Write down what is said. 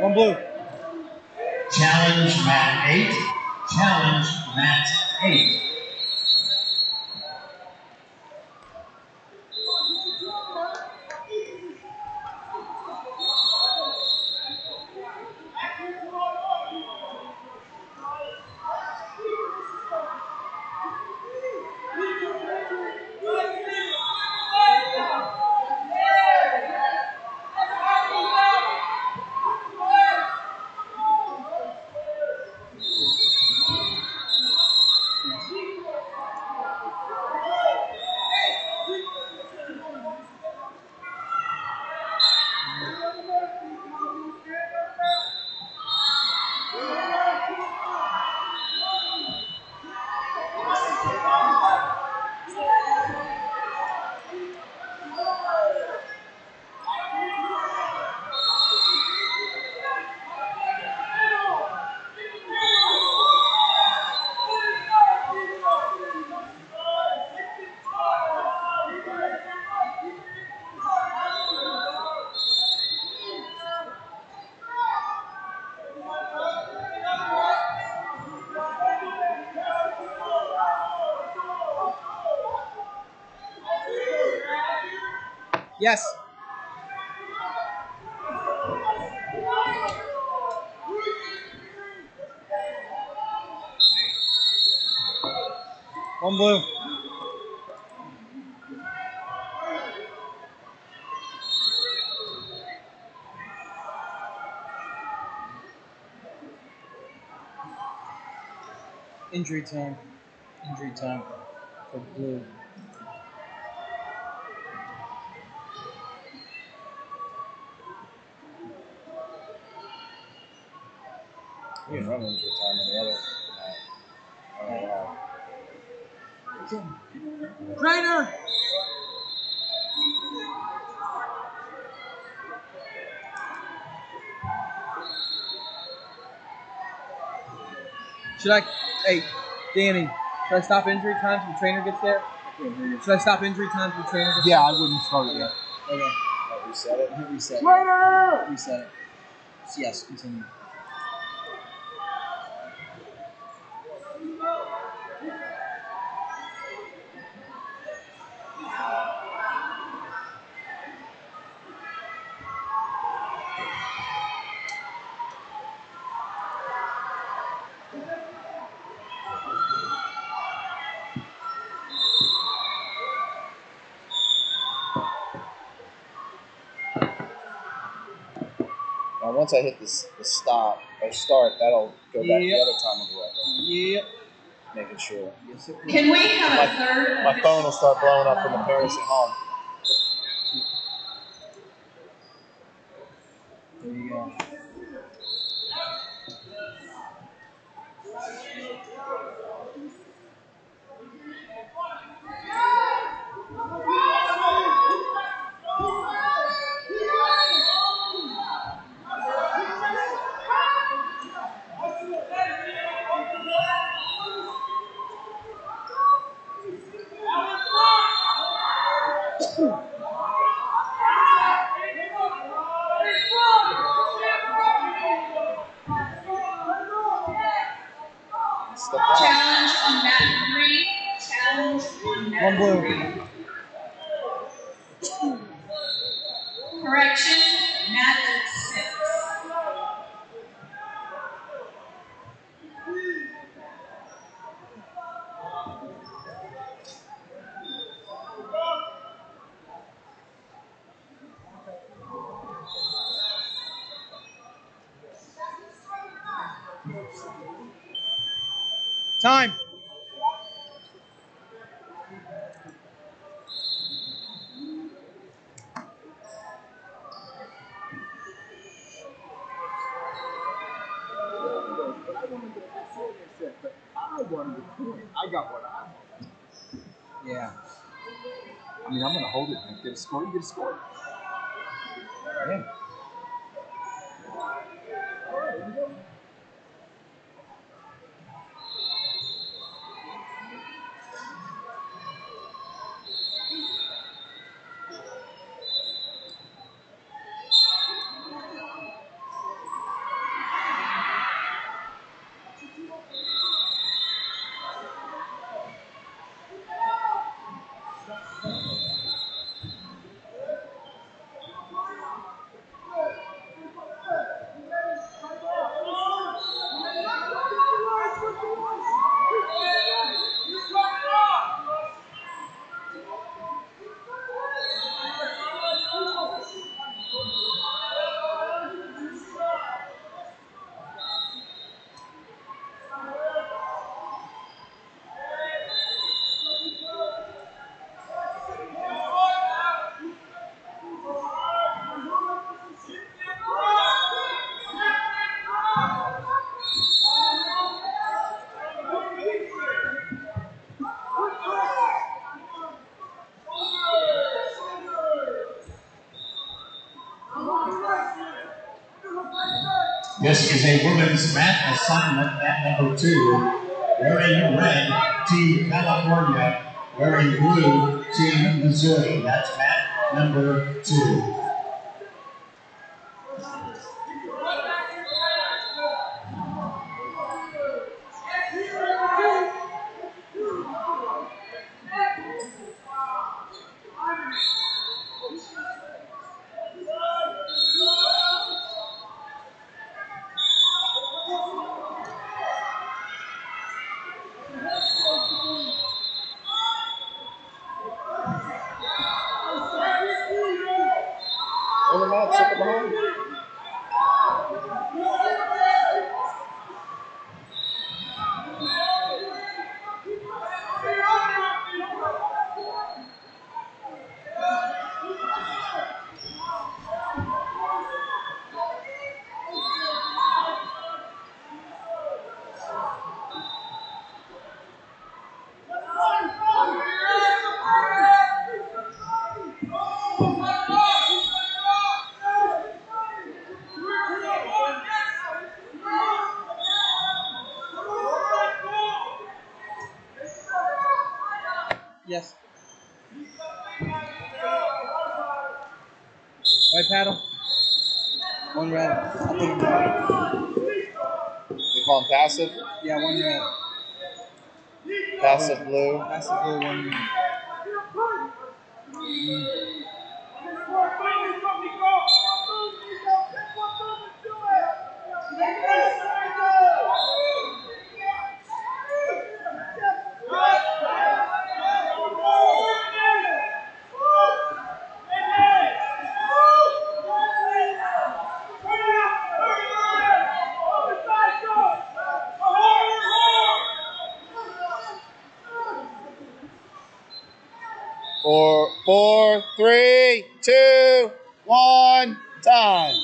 One blue. Challenge mat eight. Challenge mat eight. Yes. One blue. Injury time. Injury time for blue. We can run into time on the other. Oh. Trainer! Should I, hey, Danny, should I stop injury time till the trainer gets there? Should I stop injury time till the trainer gets there? Yeah, I wouldn't start it yet. there? Okay. Oh, reset it. Reset. Trainer! Reset it. Yes, continue. Once I hit this the stop or start, that'll go back Yep. the other time of the record, Yep. making sure. Yes, Can we have a third? My phone will start blowing up from the parents at home. There you go. One blue. Correction, mat six. Time. I got what I wanted. Yeah. I mean, I'm going to hold it and get a score. You get a score. Yeah. This is a women's mat assignment at number two. Wearing red, Team California. Wearing blue, Team Missouri. That's mat number two. Lord, take them home. Yes. White paddle. One red. I'll put him red. They call them passive. Yeah, one red. Passive blue. Passive blue one. red. Four, four, three, two, one, time.